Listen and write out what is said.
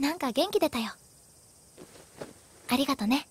なんか元気出たよ。ありがとね。